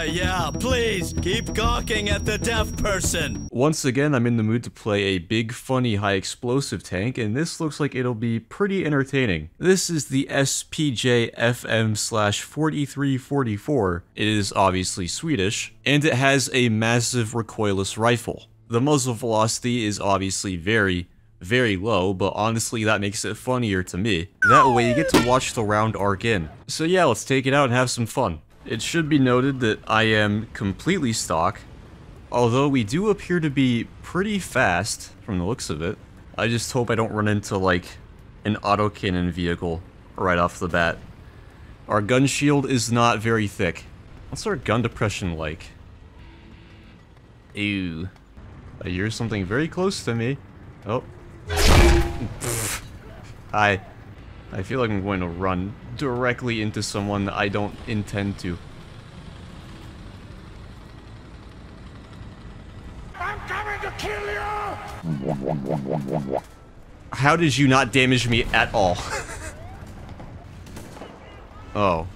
Ah, yeah, please, keep gawking at the deaf person. Once again, I'm in the mood to play a big, funny, high explosive tank, and this looks like it'll be pretty entertaining. This is the SPJ FM slash 4344. It is obviously Swedish, and it has a massive recoilless rifle. The muzzle velocity is obviously very, very low, but honestly that makes it funnier to me. That way you get to watch the round arc in. So yeah, let's take it out and have some fun. It should be noted that I am completely stock, although we do appear to be pretty fast from the looks of it. I just hope I don't run into like an autocannon vehicle right off the bat. Our gun shield is not very thick. What's our gun depression like? Ew. I hear something very close to me. Oh. I I feel like I'm going to run directly into someone that I don't intend to. I'm coming to kill you! How did you not damage me at all? oh.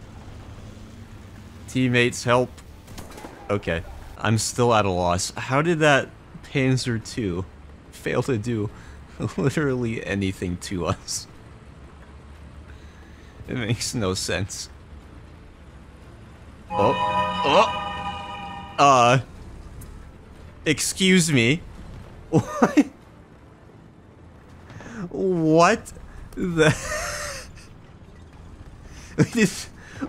Teammates, help. Okay. I'm still at a loss. How did that Panzer II fail to do literally anything to us? It makes no sense. Oh. Oh! Uh. Excuse me. What? What the... this...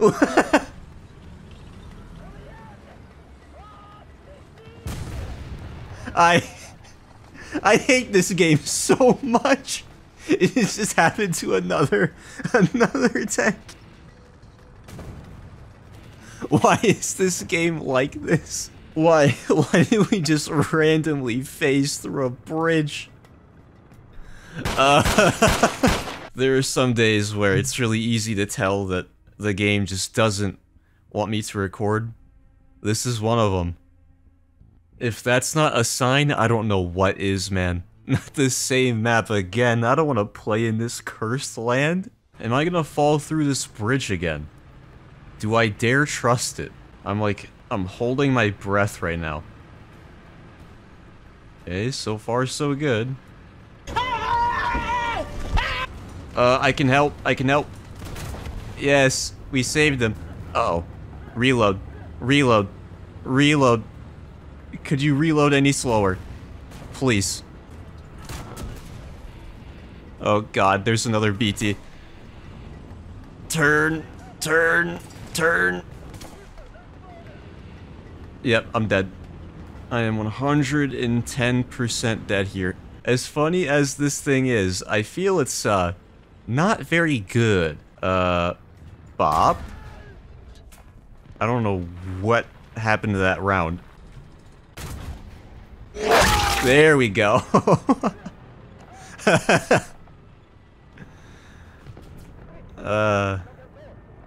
I... I hate this game so much. It just happened to another, another tank. Why is this game like this? Why, why did we just randomly phase through a bridge? Uh, there are some days where it's really easy to tell that the game just doesn't want me to record. This is one of them. If that's not a sign, I don't know what is, man. Not the same map again. I don't want to play in this cursed land. Am I gonna fall through this bridge again? Do I dare trust it? I'm like, I'm holding my breath right now. Okay, so far so good. Uh, I can help. I can help. Yes, we saved them. Uh oh Reload. Reload. Reload. Could you reload any slower? Please. Oh god, there's another BT. Turn, turn, turn. Yep, I'm dead. I am 110% dead here. As funny as this thing is, I feel it's, uh, not very good. Uh, Bob? I don't know what happened to that round. There we go. Uh,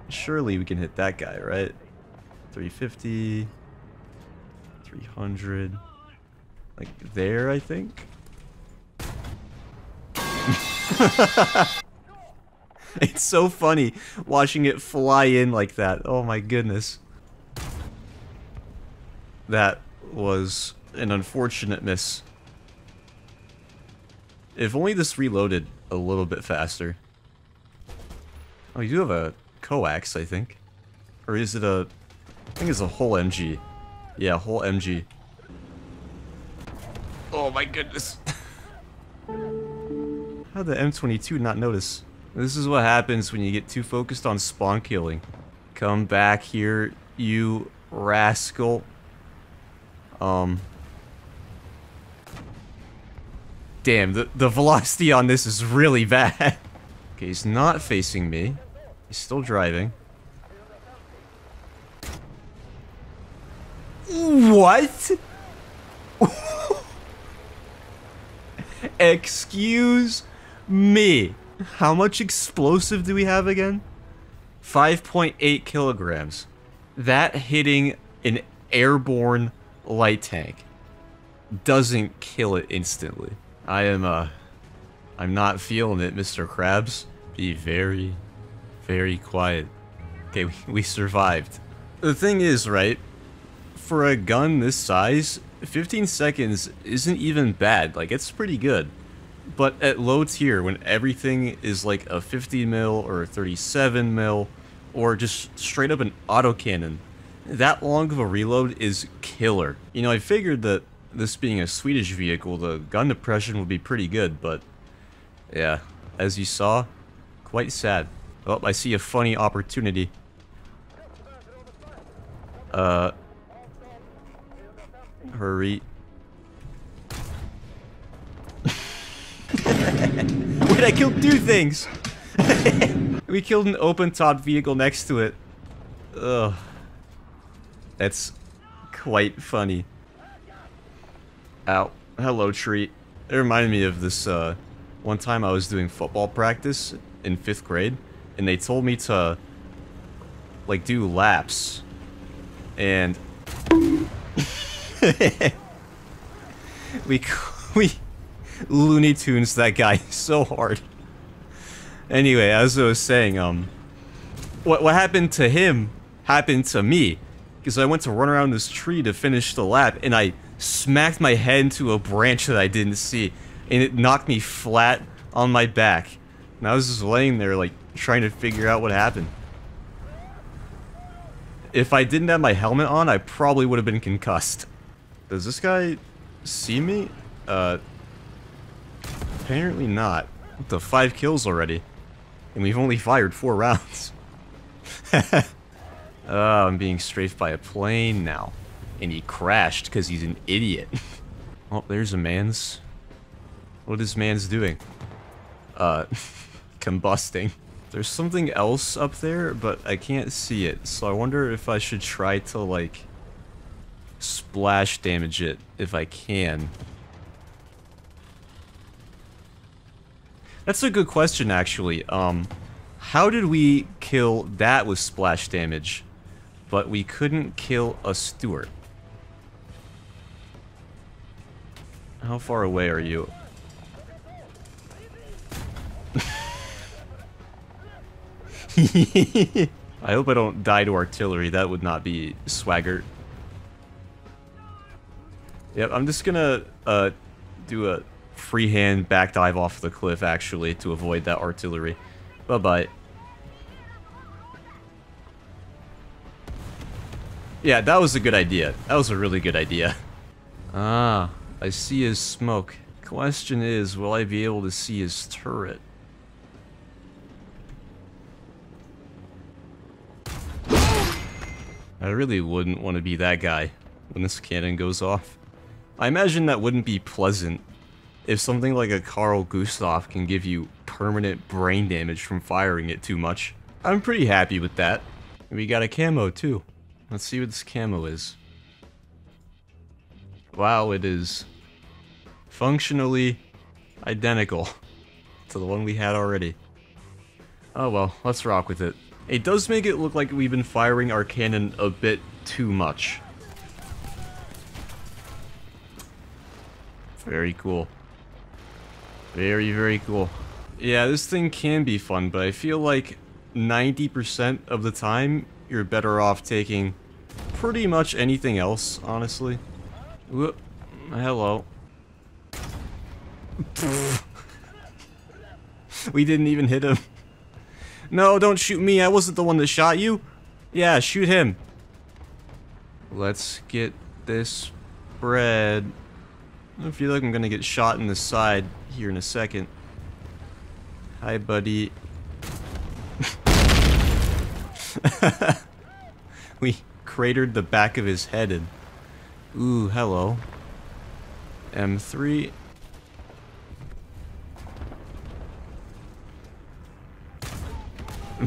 surely we can hit that guy, right? 350, 300, like there, I think. it's so funny watching it fly in like that. Oh my goodness. That was an unfortunate miss. If only this reloaded a little bit faster. Oh, you do have a coax, I think. Or is it a... I think it's a hull MG. Yeah, hull MG. Oh my goodness. How did the M22 not notice? This is what happens when you get too focused on spawn killing. Come back here, you rascal. Um... Damn, the, the velocity on this is really bad. okay, he's not facing me. He's still driving. What? Excuse me. How much explosive do we have again? 5.8 kilograms. That hitting an airborne light tank doesn't kill it instantly. I am, uh, I'm not feeling it, Mr. Krabs. Be very, very quiet. Okay, we, we survived. The thing is, right? for a gun this size, 15 seconds isn't even bad. Like, it's pretty good. But at low tier, when everything is like a 50 mil or a 37 mil, or just straight up an autocannon, that long of a reload is killer. You know, I figured that this being a Swedish vehicle, the gun depression would be pretty good, but yeah, as you saw, quite sad. Oh, I see a funny opportunity. Uh, hurry. Wait, I killed two things! we killed an open-top vehicle next to it. Ugh. That's quite funny. Ow. Hello, tree. It reminded me of this, uh, one time I was doing football practice in 5th grade, and they told me to, like, do laps. And... we... we... Looney Tunes that guy so hard. Anyway, as I was saying, um... What, what happened to him happened to me. Because I went to run around this tree to finish the lap, and I smacked my head into a branch that I didn't see. And it knocked me flat on my back. And I was just laying there, like, trying to figure out what happened. If I didn't have my helmet on, I probably would have been concussed. Does this guy see me? Uh, apparently not. The five kills already. And we've only fired four rounds. oh, I'm being strafed by a plane now. And he crashed because he's an idiot. oh, there's a man's. What is man's doing? Uh, combusting. There's something else up there, but I can't see it. So I wonder if I should try to, like, splash damage it if I can. That's a good question, actually. Um, how did we kill that with splash damage, but we couldn't kill a Stuart? How far away are you? I hope I don't die to artillery. That would not be swagger. Yep, I'm just gonna uh, do a freehand back dive off the cliff, actually, to avoid that artillery. Bye-bye. Yeah, that was a good idea. That was a really good idea. Ah, I see his smoke. Question is, will I be able to see his turret? I really wouldn't want to be that guy when this cannon goes off. I imagine that wouldn't be pleasant if something like a Carl Gustav can give you permanent brain damage from firing it too much. I'm pretty happy with that. We got a camo too. Let's see what this camo is. Wow, it is functionally identical to the one we had already. Oh well, let's rock with it. It does make it look like we've been firing our cannon a bit too much. Very cool. Very, very cool. Yeah, this thing can be fun, but I feel like 90% of the time, you're better off taking pretty much anything else, honestly. Whoop. Hello. we didn't even hit him. No, don't shoot me. I wasn't the one that shot you. Yeah, shoot him. Let's get this bread. I feel like I'm gonna get shot in the side here in a second. Hi, buddy. we cratered the back of his head and... Ooh, hello. M3.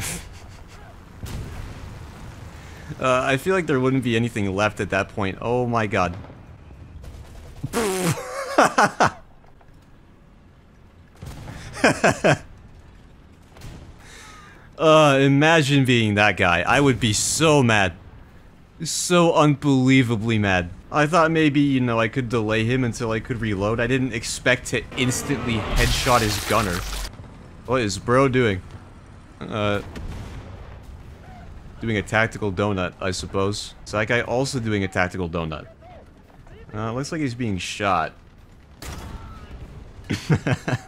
uh, I feel like there wouldn't be anything left at that point. Oh my god. uh, imagine being that guy. I would be so mad. So unbelievably mad. I thought maybe, you know, I could delay him until I could reload. I didn't expect to instantly headshot his gunner. What is bro doing? Uh... doing a tactical donut, I suppose. Is that guy also doing a tactical donut? Uh, looks like he's being shot.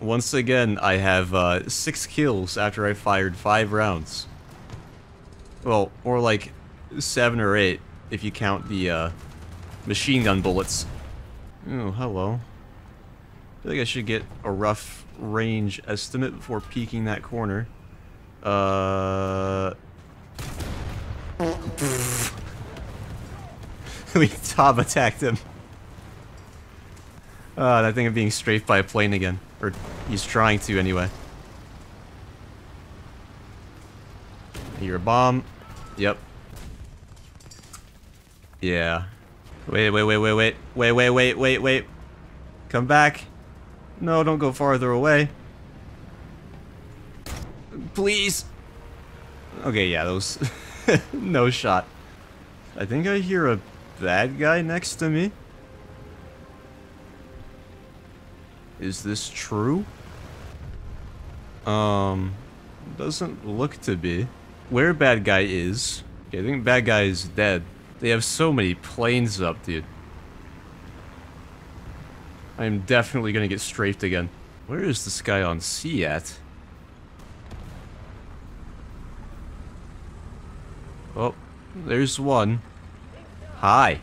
Once again, I have uh, six kills after I fired five rounds. Well, more like seven or eight, if you count the uh, machine gun bullets. Oh, hello. I feel like I should get a rough range estimate before peeking that corner. Uh... we top attacked him. Uh, that thing of being strafed by a plane again. Or he's trying to anyway. Hear a bomb. Yep. Yeah. Wait, wait, wait, wait, wait. Wait, wait, wait, wait, wait. Come back. No, don't go farther away. Please. Okay, yeah, those... no shot. I think I hear a bad guy next to me. Is this true? Um, doesn't look to be. Where bad guy is, okay, I think bad guy is dead. They have so many planes up, dude. I'm definitely gonna get strafed again. Where is this guy on C at? Oh, there's one. Hi.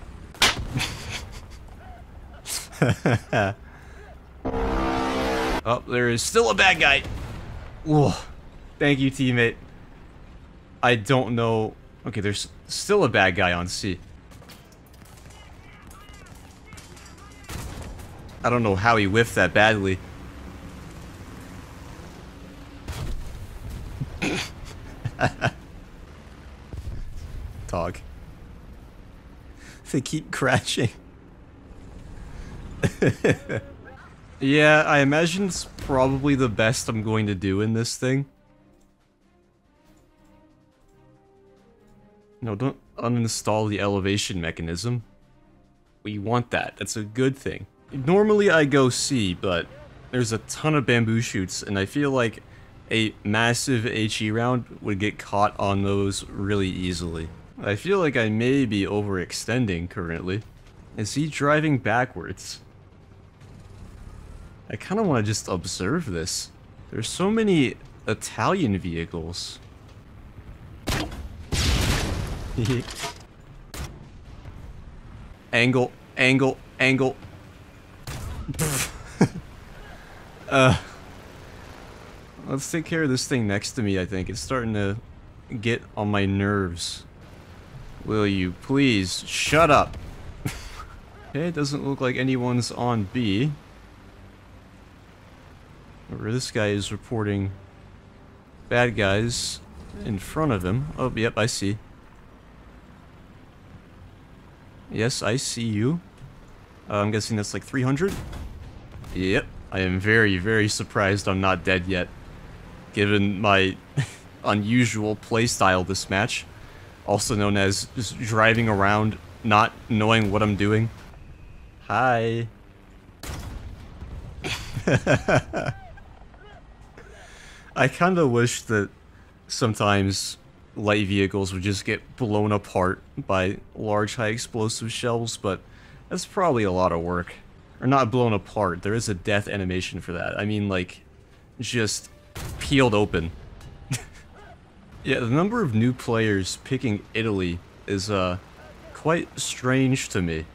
oh, there is still a bad guy. Whoa. Thank you, teammate. I don't know. Okay, there's still a bad guy on C. I don't know how he whiffed that badly. Dog. They keep crashing. yeah, I imagine it's probably the best I'm going to do in this thing. No, don't uninstall the elevation mechanism. We want that. That's a good thing. Normally I go C, but there's a ton of bamboo shoots, and I feel like a massive HE round would get caught on those really easily. I feel like I may be overextending currently. Is he driving backwards? I kind of want to just observe this. There's so many Italian vehicles. angle, angle, angle. uh, let's take care of this thing next to me, I think. It's starting to get on my nerves. Will you please shut up? okay, it doesn't look like anyone's on B. This guy is reporting bad guys in front of him. Oh, yep, I see. Yes, I see you. Uh, I'm guessing that's like 300? Yep. I am very, very surprised I'm not dead yet. Given my unusual playstyle this match. Also known as just driving around, not knowing what I'm doing. Hi. I kind of wish that sometimes light vehicles would just get blown apart by large high explosive shells, but that's probably a lot of work. Or not blown apart, there is a death animation for that. I mean like, just peeled open. yeah, the number of new players picking Italy is uh, quite strange to me.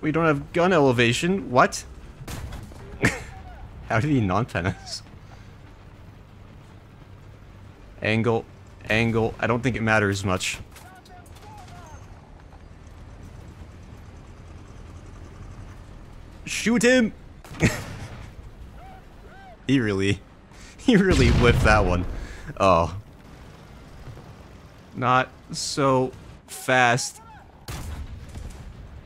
We don't have gun elevation, what? How did he non-pen us? Angle, angle. I don't think it matters much. Shoot him! he really, he really whipped that one. Oh. Not so fast.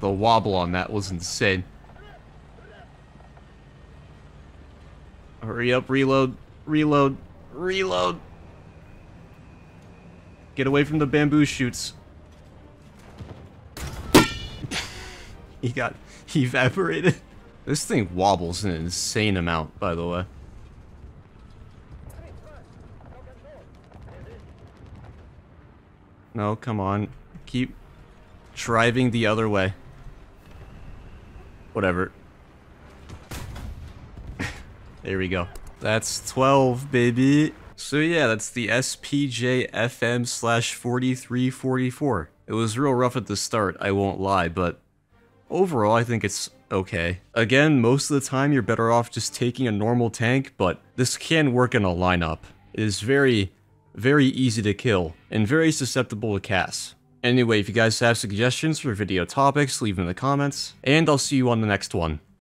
The wobble on that was insane. Hurry up, reload, reload, reload. Get away from the bamboo shoots. he got evaporated. This thing wobbles an insane amount, by the way. No, come on. Keep driving the other way. Whatever. there we go. That's 12, baby. So yeah, that's the SPJ FM slash 4344. It was real rough at the start, I won't lie, but overall I think it's okay. Again, most of the time you're better off just taking a normal tank, but this can work in a lineup. It is very, very easy to kill, and very susceptible to CAS. Anyway, if you guys have suggestions for video topics, leave them in the comments, and I'll see you on the next one.